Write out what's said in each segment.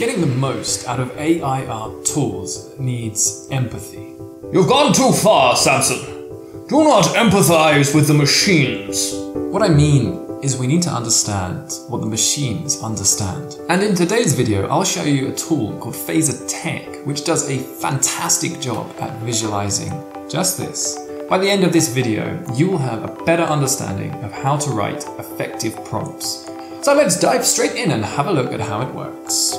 Getting the most out of AI art tools needs empathy. You've gone too far, Samson. Do not empathize with the machines. What I mean is we need to understand what the machines understand. And in today's video, I'll show you a tool called Phraser Tech, which does a fantastic job at visualizing just this. By the end of this video, you will have a better understanding of how to write effective prompts. So let's dive straight in and have a look at how it works.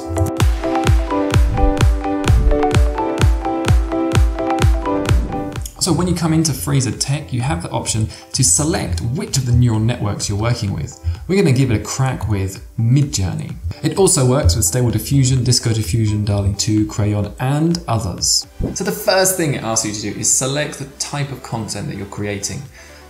So when you come into Phraser Tech, you have the option to select which of the neural networks you're working with. We're going to give it a crack with Midjourney. It also works with Stable Diffusion, Disco Diffusion, DALL-E 2, Craiyon, and others. So the first thing it asks you to do is select the type of content that you're creating.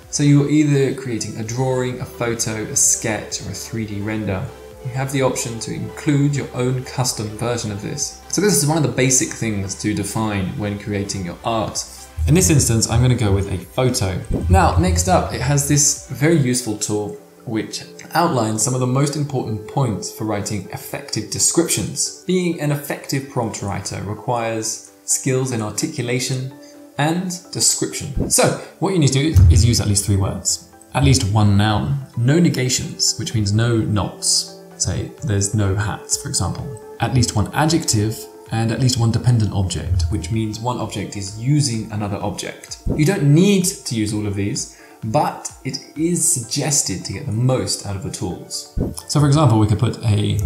So you're either creating a drawing, a photo, a sketch, or a 3D render. You have the option to include your own custom version of this. So this is one of the basic things to define when creating your art. In this instance, I'm going to go with a photo. Now, next up, it has this very useful tool which outlines some of the most important points for writing effective descriptions. Being an effective prompt writer requires skills in articulation and description. So, what you need to do is use at least three words. At least one noun, no negations, which means no nots. Say, there's no hats, for example. At least one adjective, and at least one dependent object, which means one object is using another object. You don't need to use all of these, but it is suggested to get the most out of the tools. So for example, we could put a,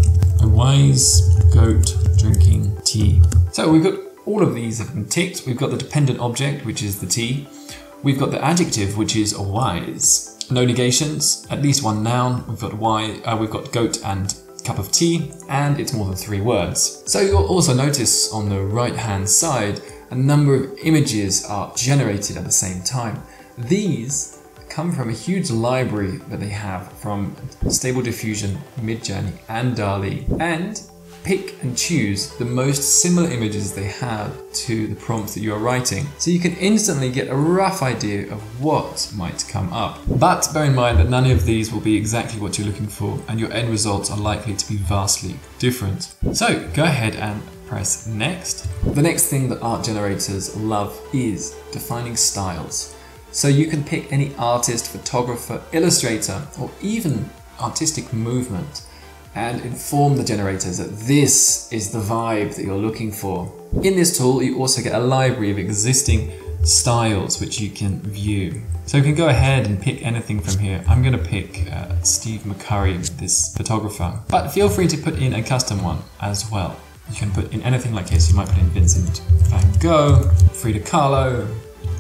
a wise goat drinking tea. So we've got all of these have been ticked. We've got the dependent object, which is the tea. We've got the adjective, which is a wise. No negations, at least one noun. We've got wise, uh, we've got goat and cup of tea, and it's more than three words. So you'll also notice on the right hand side, a number of images are generated at the same time. These come from a huge library that they have from Stable Diffusion, Midjourney, and DALL-E, and pick and choose the most similar images they have to the prompts that you are writing. So you can instantly get a rough idea of what might come up. But bear in mind that none of these will be exactly what you're looking for and your end results are likely to be vastly different. So go ahead and press next. The next thing that art generators love is defining styles. So you can pick any artist, photographer, illustrator, or even artistic movement and inform the generators that this is the vibe that you're looking for. In this tool, you also get a library of existing styles which you can view. So you can go ahead and pick anything from here. I'm going to pick uh, Steve McCurry, this photographer, but feel free to put in a custom one as well. You can put in anything like this. You might put in Vincent van Gogh, Frida Kahlo,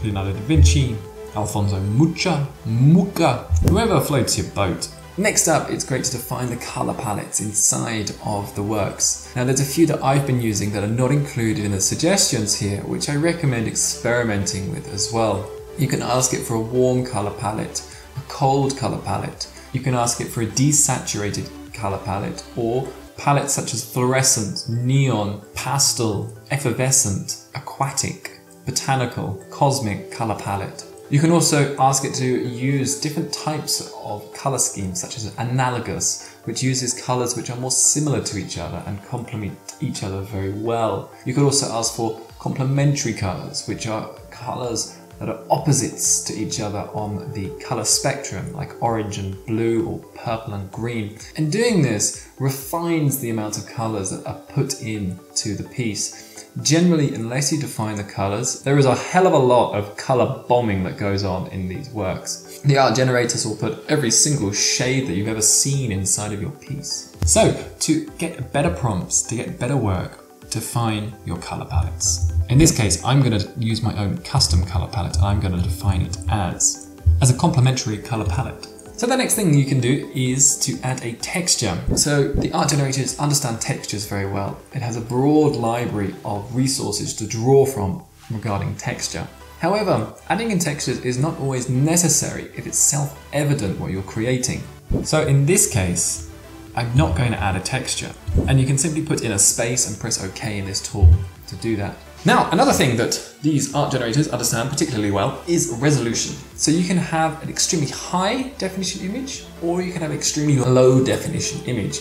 Leonardo da Vinci, Alfonso Mucha, Mucha, whoever floats your boat. Next up, it's great to define the color palettes inside of the works. Now there's a few that I've been using that are not included in the suggestions here, which I recommend experimenting with as well. You can ask it for a warm color palette, a cold color palette. You can ask it for a desaturated color palette or palettes such as fluorescent, neon, pastel, effervescent, aquatic, botanical, cosmic color palette. You can also ask it to use different types of color schemes, such as analogous, which uses colors which are more similar to each other and complement each other very well. You could also ask for complementary colors, which are colors that are opposites to each other on the color spectrum, like orange and blue or purple and green. And doing this refines the amount of colors that are put into the piece. Generally, unless you define the colors, there is a hell of a lot of color bombing that goes on in these works. The art generators will put every single shade that you've ever seen inside of your piece. So, to get better prompts, to get better work, define your color palettes. In this case, I'm going to use my own custom color palette and I'm going to define it as, as a complementary color palette. So the next thing you can do is to add a texture. So the art generators understand textures very well. It has a broad library of resources to draw from regarding texture. However, adding in textures is not always necessary if it's self-evident what you're creating. So in this case, I'm not going to add a texture. And you can simply put in a space and press OK in this tool to do that. Now, another thing that these art generators understand particularly well is resolution. So you can have an extremely high definition image or you can have an extremely low definition image.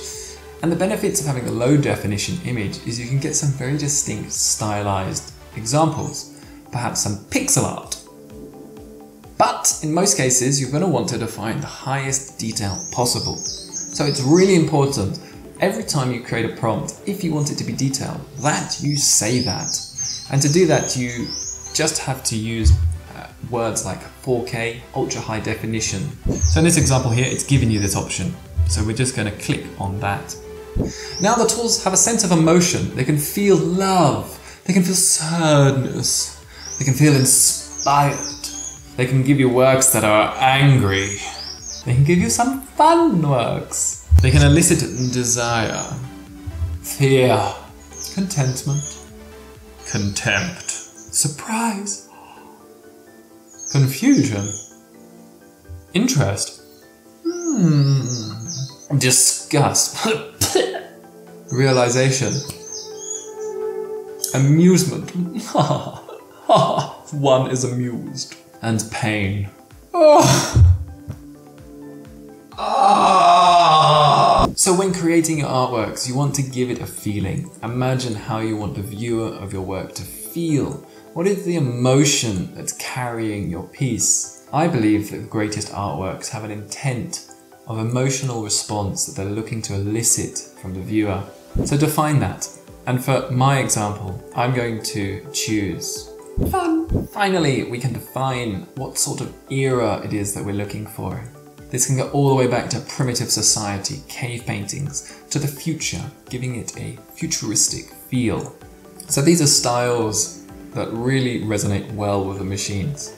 And the benefits of having a low definition image is you can get some very distinct stylized examples, perhaps some pixel art. But in most cases, you're going to want to define the highest detail possible. So it's really important every time you create a prompt, if you want it to be detailed, that you say that. And to do that, you just have to use uh, words like 4K, ultra high definition. So in this example here, it's giving you this option. So we're just going to click on that. Now the tools have a sense of emotion. They can feel love. They can feel sadness. They can feel inspired. They can give you works that are angry. They can give you some fun works. They can elicit desire, fear, contentment, contempt, surprise, confusion, interest, hmm, disgust, realization, amusement. One is amused. And pain. Oh. So when creating your artworks, you want to give it a feeling. Imagine how you want the viewer of your work to feel. What is the emotion that's carrying your piece? I believe that the greatest artworks have an intent of emotional response that they're looking to elicit from the viewer. So define that. And for my example, I'm going to choose fun. Finally, we can define what sort of era it is that we're looking for. This can go all the way back to primitive society, cave paintings, to the future, giving it a futuristic feel. So these are styles that really resonate well with the machines.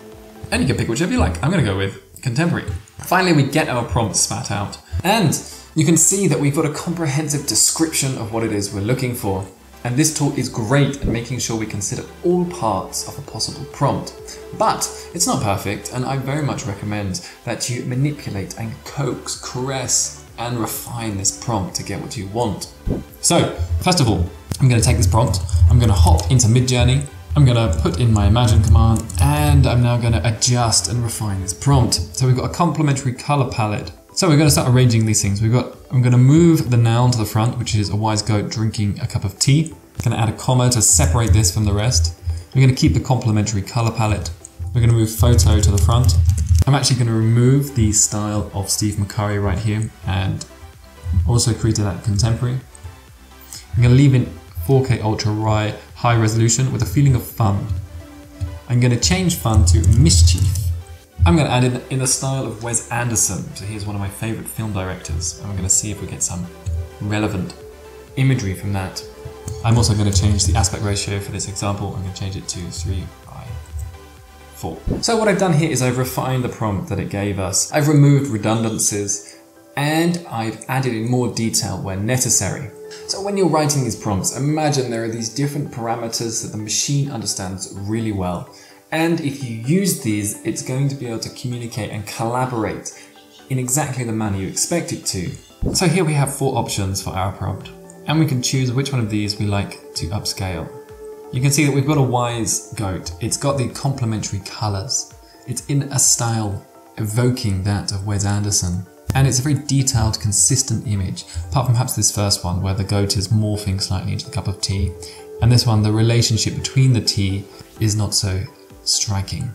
And you can pick whichever you like. I'm going to go with contemporary. Finally, we get our prompt spat out. And you can see that we've got a comprehensive description of what it is we're looking for. And this tool is great at making sure we consider all parts of a possible prompt. But it's not perfect, and I very much recommend that you manipulate and coax, caress, and refine this prompt to get what you want. So, first of all, I'm going to take this prompt, I'm going to hop into Midjourney, I'm going to put in my Imagine command, and I'm now going to adjust and refine this prompt. So we've got a complementary color palette so we're going to start arranging these things. We've got, I'm going to move the noun to the front, which is a wise goat drinking a cup of tea. I'm going to add a comma to separate this from the rest. We're going to keep the complementary color palette. We're going to move photo to the front. I'm actually going to remove the style of Steve McCurry right here and also create that contemporary. I'm going to leave in 4K ultra high resolution with a feeling of fun. I'm going to change fun to mischief I'm going to add in, in the style of Wes Anderson. So he's one of my favorite film directors. And we're going to see if we get some relevant imagery from that. I'm also going to change the aspect ratio for this example. I'm going to change it to 3 by 4. So what I've done here is I've refined the prompt that it gave us. I've removed redundancies and I've added in more detail where necessary. So when you're writing these prompts, imagine there are these different parameters that the machine understands really well. And if you use these, it's going to be able to communicate and collaborate in exactly the manner you expect it to. So here we have four options for our prompt, and we can choose which one of these we like to upscale. You can see that we've got a wise goat. It's got the complementary colours. It's in a style evoking that of Wes Anderson. And it's a very detailed, consistent image, apart from perhaps this first one where the goat is morphing slightly into the cup of tea. And this one, the relationship between the tea is not so striking.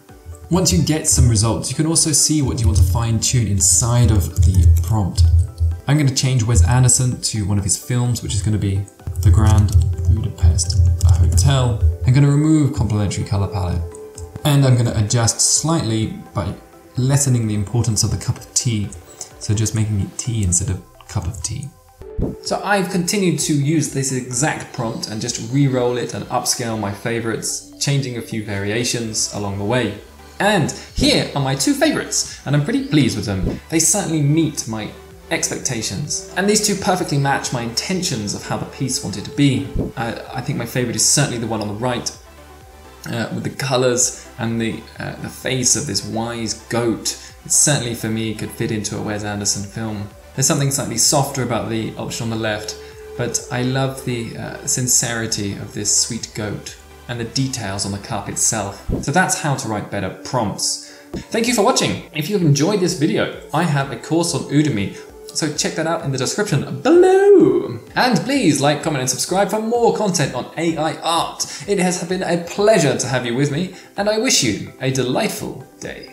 Once you get some results, you can also see what you want to fine tune inside of the prompt. I'm going to change Wes Anderson to one of his films, which is going to be The Grand Budapest Hotel. I'm going to remove complementary color palette and I'm going to adjust slightly by lessening the importance of the cup of tea. So just making it tea instead of cup of tea. So I've continued to use this exact prompt and just re-roll it and upscale my favorites, changing a few variations along the way. And here are my two favorites, and I'm pretty pleased with them. They certainly meet my expectations. And these two perfectly match my intentions of how the piece wanted to be. I, I think my favorite is certainly the one on the right, uh, with the colours and the, uh, the face of this wise goat. It certainly for me could fit into a Wes Anderson film. There's something slightly softer about the option on the left, but I love the uh, sincerity of this sweet goat and the details on the cup itself. So that's how to write better prompts. Thank you for watching. If you've enjoyed this video, I have a course on Udemy, so check that out in the description below. And please like, comment, and subscribe for more content on AI art. It has been a pleasure to have you with me, and I wish you a delightful day.